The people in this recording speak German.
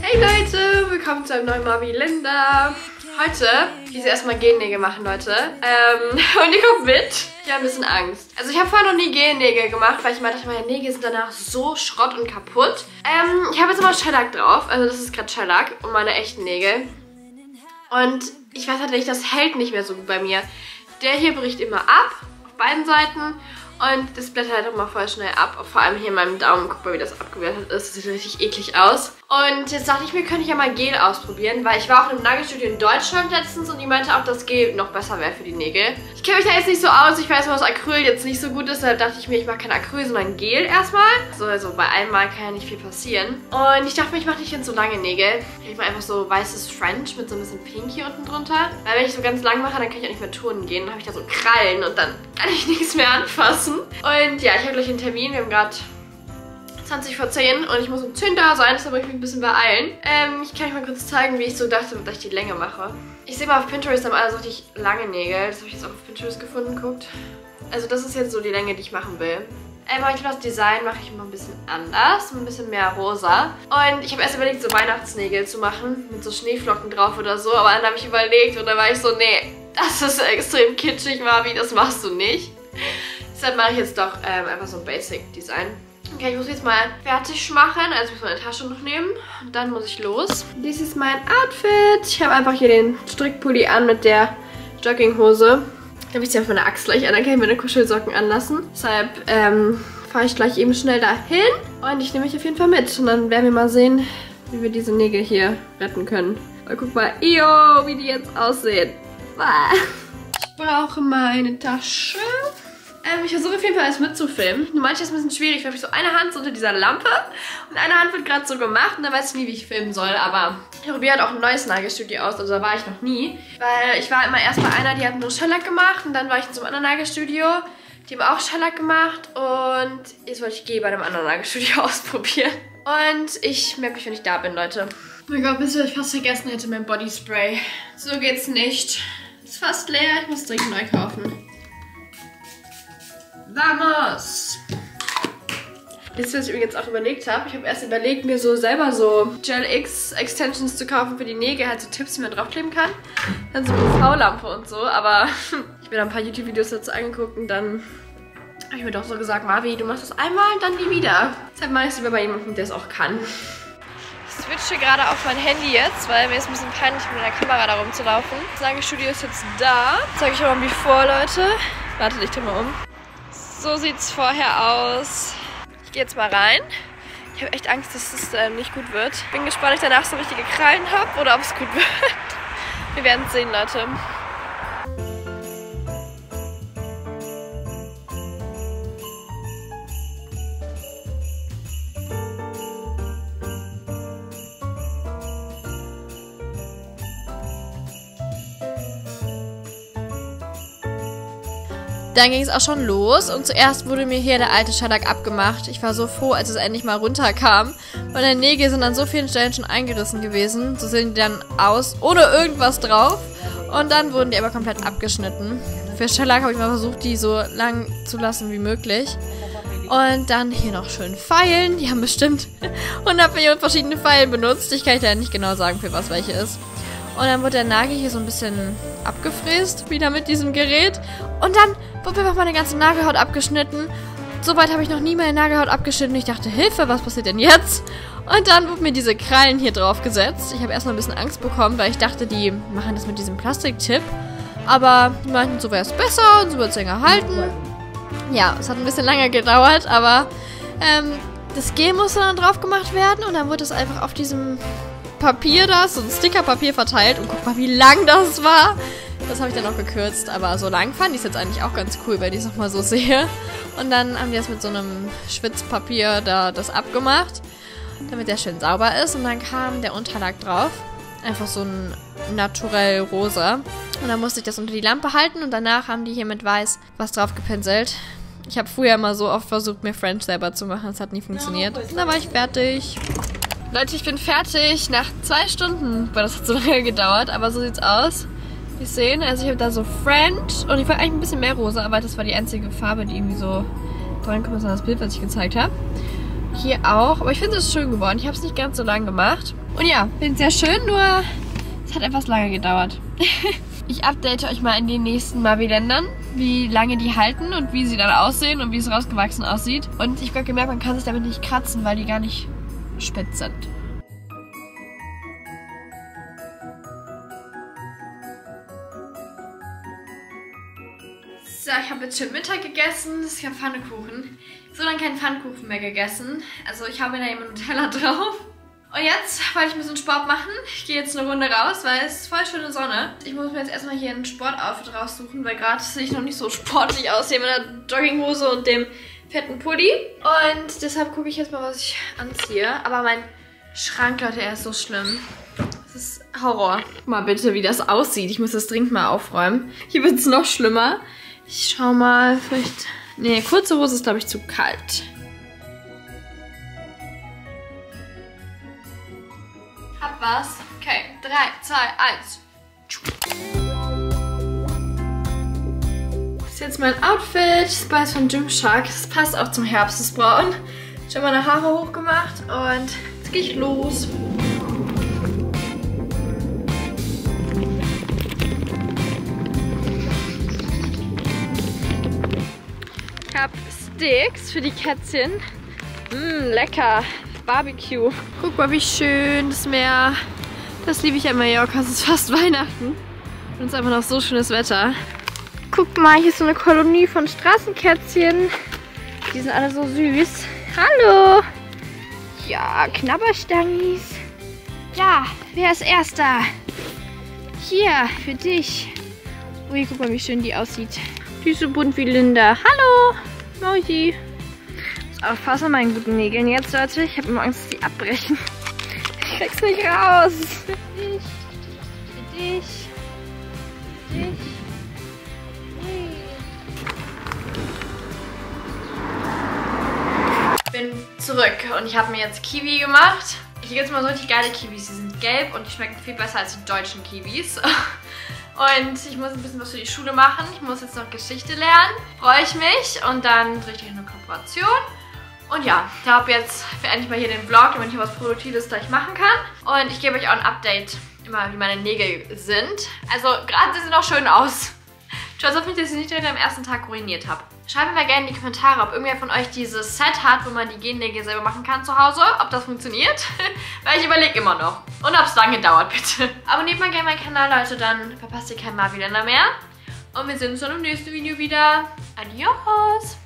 Hey Leute, willkommen zu einem neuen Mal Linda. Heute ich erstmal Gennägel machen, Leute. Ähm, und ihr kommt mit. Ich habe ein bisschen Angst. Also ich habe vorher noch nie Gennägel gemacht, weil ich meinte, meine Nägel sind danach so Schrott und kaputt. Ähm, ich habe jetzt immer Shellac drauf. Also das ist gerade Shellac und meine echten Nägel. Und ich weiß halt nicht, das hält nicht mehr so gut bei mir. Der hier bricht immer ab, auf beiden Seiten. Und das blättert halt auch mal voll schnell ab. Vor allem hier in meinem Daumen. Guck mal, wie das abgeblättert ist. Das sieht richtig eklig aus. Und jetzt dachte ich mir, könnte ich ja mal Gel ausprobieren. Weil ich war auch in einem Nagelstudio in Deutschland letztens und die meinte auch, dass Gel noch besser wäre für die Nägel. Ich kenne mich da jetzt nicht so aus. Ich weiß, dass Acryl jetzt nicht so gut ist. Deshalb dachte ich mir, ich mache kein Acryl, sondern Gel erstmal. So, also bei einmal kann ja nicht viel passieren. Und ich dachte mir, ich mache nicht jetzt so lange Nägel. Ich mache einfach so weißes French mit so ein bisschen Pink hier unten drunter. Weil wenn ich so ganz lang mache, dann kann ich auch nicht mehr turnen gehen. Dann habe ich da so Krallen und dann kann ich nichts mehr anfassen. Und ja, ich habe gleich einen Termin. Wir haben gerade 20 vor 10 und ich muss um 10 da sein, deshalb muss ich mich ein bisschen beeilen. Ähm, ich kann euch mal kurz zeigen, wie ich so dachte, dass ich die Länge mache. Ich sehe mal auf Pinterest haben alle so richtig lange Nägel. Das habe ich jetzt auch auf Pinterest gefunden, guckt. Also das ist jetzt so die Länge, die ich machen will. Ähm, aber ich das Design mache ich immer ein bisschen anders, ein bisschen mehr rosa. Und ich habe erst überlegt, so Weihnachtsnägel zu machen, mit so Schneeflocken drauf oder so. Aber dann habe ich überlegt und dann war ich so, nee, das ist extrem kitschig, Marvi, das machst du nicht. Deshalb mache ich jetzt doch ähm, einfach so ein Basic-Design. Okay, ich muss jetzt mal fertig machen. Also ich muss meine Tasche noch nehmen. Und dann muss ich los. Dies ist mein Outfit. Ich habe einfach hier den Strickpulli an mit der Jogginghose. Da habe ich sie auf meine Axt gleich an. Dann kann ich meine Kuschelsocken anlassen. Deshalb ähm, fahre ich gleich eben schnell dahin. Und ich nehme mich auf jeden Fall mit. Und dann werden wir mal sehen, wie wir diese Nägel hier retten können. Und guck mal, io, wie die jetzt aussehen. Ich brauche meine Tasche. Ähm, ich versuche auf jeden Fall alles mitzufilmen. Nur manchmal ist es ein bisschen schwierig, weil ich so eine Hand so unter dieser Lampe und eine Hand wird gerade so gemacht und dann weiß ich nie, wie ich filmen soll. Aber ich probiere halt auch ein neues Nagelstudio aus, also da war ich noch nie. Weil ich war immer erst bei einer, die hat nur Shellac gemacht und dann war ich in so einem anderen Nagelstudio. Die haben auch Shellac gemacht und jetzt wollte ich G bei einem anderen Nagelstudio ausprobieren. Und ich merke mich, wenn ich da bin, Leute. Oh mein Gott, bis ich fast vergessen hätte, mein Bodyspray. So geht's nicht. Ist fast leer, ich muss dringend neu kaufen. Vamos! Wisst ihr, was ich übrigens auch überlegt habe? Ich habe erst überlegt, mir so selber so Gel X Extensions zu kaufen für die Nägel, halt so Tipps, die man draufkleben kann. Dann so eine UV-Lampe und so, aber ich habe mir da ein paar YouTube-Videos dazu angeguckt und dann habe ich mir doch so gesagt, Marvi, du machst das einmal und dann nie wieder. Deshalb mache ich es lieber bei jemandem, der es auch kann. Ich switche gerade auf mein Handy jetzt, weil mir ist ein bisschen peinlich, mit der Kamera da rumzulaufen. Das Nagelstudio ist jetzt da. Zeige ich euch mal Before, Leute. Wartet, ich drehe mal um. So sieht es vorher aus. Ich gehe jetzt mal rein. Ich habe echt Angst, dass es äh, nicht gut wird. Bin gespannt, ob ich danach so richtige Krallen habe oder ob es gut wird. Wir werden es sehen, Leute. Dann ging es auch schon los und zuerst wurde mir hier der alte Shellac abgemacht. Ich war so froh, als es endlich mal runterkam. Meine Nägel sind an so vielen Stellen schon eingerissen gewesen. So sehen die dann aus, ohne irgendwas drauf. Und dann wurden die aber komplett abgeschnitten. Für Shellac habe ich mal versucht, die so lang zu lassen wie möglich. Und dann hier noch schön Pfeilen. Die haben bestimmt 100 Millionen verschiedene Pfeilen benutzt. Ich kann ja nicht genau sagen, für was welche ist. Und dann wurde der Nagel hier so ein bisschen abgefräst, wieder mit diesem Gerät. Und dann wurde einfach meine ganze Nagelhaut abgeschnitten. Soweit habe ich noch nie meine Nagelhaut abgeschnitten. Ich dachte, Hilfe, was passiert denn jetzt? Und dann wurden mir diese Krallen hier drauf gesetzt. Ich habe erstmal ein bisschen Angst bekommen, weil ich dachte, die machen das mit diesem Plastiktipp. Aber die meinten, so wäre es besser und so wird es länger halten. Ja, es hat ein bisschen länger gedauert, aber ähm, das Gel musste dann drauf gemacht werden und dann wurde es einfach auf diesem Papier da, so ein Stickerpapier verteilt und guck mal, wie lang das war. Das habe ich dann auch gekürzt, aber so lang fand ich es jetzt eigentlich auch ganz cool, weil ich es nochmal so sehe. Und dann haben die das mit so einem Schwitzpapier da das abgemacht, damit der schön sauber ist. Und dann kam der Unterlag drauf. Einfach so ein naturell rosa. Und dann musste ich das unter die Lampe halten und danach haben die hier mit weiß was drauf gepinselt. Ich habe früher immer so oft versucht, mir French selber zu machen. Das hat nie funktioniert. Und dann war ich fertig. Leute, ich bin fertig nach zwei Stunden, weil das hat so lange gedauert, aber so sieht's aus. Ihr sehen, also ich habe da so French und ich wollte eigentlich ein bisschen mehr rosa, aber das war die einzige Farbe, die irgendwie so reinkommt in das Bild, was ich gezeigt habe. Hier auch, aber ich finde es schön geworden. Ich habe es nicht ganz so lang gemacht. Und ja, finde sehr schön, nur es hat etwas lange gedauert. ich update euch mal in den nächsten Mavi-Ländern, wie lange die halten und wie sie dann aussehen und wie es rausgewachsen aussieht. Und ich habe gemerkt, man kann sich damit nicht kratzen, weil die gar nicht spitz sind. Ich habe jetzt schon Mittag gegessen. Ich habe Pfannkuchen. So lange keinen Pfannkuchen mehr gegessen. Also ich habe da immer Nutella drauf. Und jetzt wollte ich ein bisschen Sport machen. Ich gehe jetzt eine Runde raus, weil es ist voll schöne Sonne. Ich muss mir jetzt erstmal hier einen Sportoutfit raussuchen, weil gerade sehe ich noch nicht so sportlich aus hier mit der Jogginghose und dem fetten Pulli. Und deshalb gucke ich jetzt mal, was ich anziehe. Aber mein Schrank, Leute, er ist so schlimm. Das ist Horror. Guck mal bitte, wie das aussieht. Ich muss das dringend mal aufräumen. Hier wird es noch schlimmer. Ich schau mal, vielleicht... Nee, kurze Hose ist, glaube ich, zu kalt. Hab was. Okay, 3, 2, 1. Das ist jetzt mein Outfit. Spice von Gymshark. Das passt auch zum Herbst, das Braun. Schon meine Haare hochgemacht und jetzt gehe ich los. Habe Sticks für die Kätzchen. Mmm, lecker. Barbecue. Guck mal, wie schön das Meer. Das liebe ich an Mallorca. Es ist fast Weihnachten. Und es ist einfach noch so schönes Wetter. Guck mal, hier ist so eine Kolonie von Straßenkätzchen. Die sind alle so süß. Hallo. Ja, Knabberstangis. Ja, wer ist Erster? Hier, für dich. Ui, guck mal, wie schön die aussieht. Die ist so bunt wie Linda. Hallo, Mausi. Muss aufpassen an meinen guten Nägeln jetzt, Leute. Ich habe immer Angst, dass die abbrechen. Ich krieg's nicht raus. Für dich. Für dich. Für dich. Ui. bin zurück und ich habe mir jetzt Kiwi gemacht. Hier gibt es mal so richtig geile Kiwis. Die sind gelb und die schmecken viel besser als die deutschen Kiwis. Und ich muss ein bisschen was für die Schule machen. Ich muss jetzt noch Geschichte lernen. Freue ich mich. Und dann drehe ich eine Kooperation. Und ja, ich habe jetzt endlich mal hier den Vlog, damit ich was Produktives gleich machen kann. Und ich gebe euch auch ein Update, immer wie meine Nägel sind. Also gerade sehen sie noch schön aus. Stolz auf mich, dass ich nicht direkt am ersten Tag ruiniert habe. Schreibt mir mal gerne in die Kommentare, ob irgendwer von euch dieses Set hat, wo man die Gennägel selber machen kann zu Hause. Ob das funktioniert. Weil ich überlege immer noch. Und ob es lange dauert, bitte. Abonniert mal gerne meinen Kanal, Leute, dann verpasst ihr kein Mal wieder mehr. Und wir sehen uns dann im nächsten Video wieder. Adios!